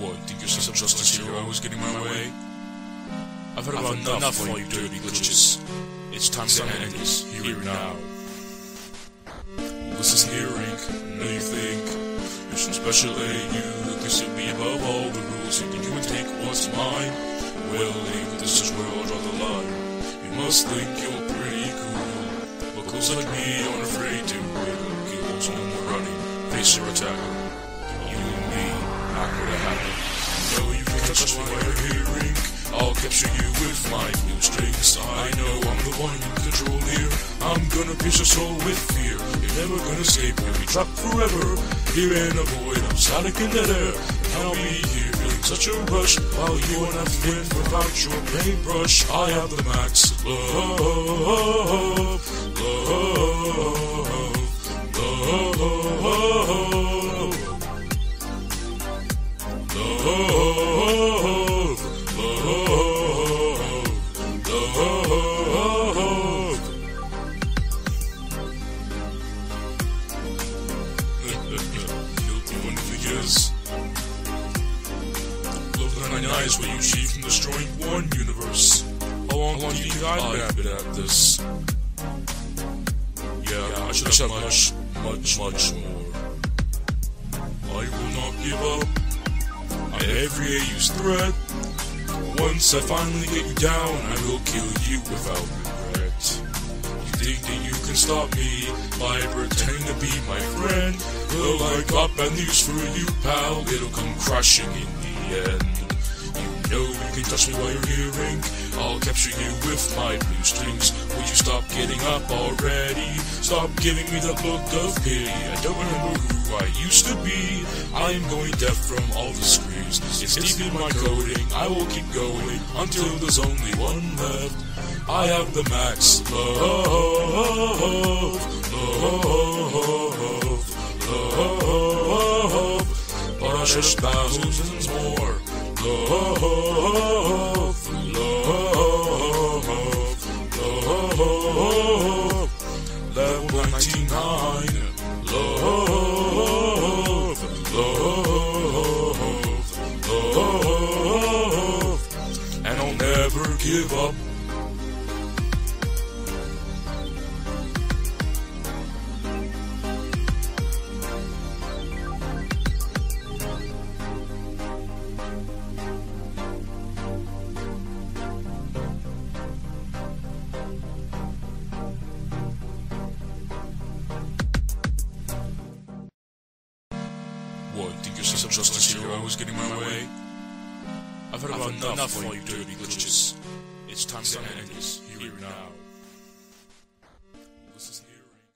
What, think you're some justice hero who's getting my way? I've heard about enough, enough of all you dirty glitches. It's time to end this, here and now. Listen here, Ink. Know you think you're some special AU can sit me above all the rules. You think you can take what's mine? Well, Ink, this is where I'll draw the line. You must think you're pretty cool. But close like me aren't afraid to wiggle giggles. No more running. Face your attack. Capture you with my blue strings. I know I'm the one you control here. I'm gonna pierce your soul with fear. You're never gonna escape. You'll be trapped forever. Here in a void of static in the air. I'll be here feeling such a rush. While you and I win without your paintbrush. I have the max love, The 99 what you achieve from destroying one universe. How long, How long do you think I've been at this? Yeah, I should have much, much, much more. I will not give up on every AU's threat. Once I finally get you down, I will kill you without regret. You think that you can stop me by pretending to be my friend? Well, I got bad news for you, pal. It'll come crashing in the end. Can touch me while you're hearing. I'll capture you with my blue strings. Will you stop getting up already? Stop giving me the look of pity. I don't remember who I used to be. I am going deaf from all the screams. It's deep in my coding. I will keep going until there's only one left. I have the max love, love, love, but I should thousands more. Love, love, love, level 99. Love, love, love, and I'll never give up. What, think you're some justice hero who's getting my way? I've heard about enough, enough of all you dirty glitches. It's time to end this, here and now.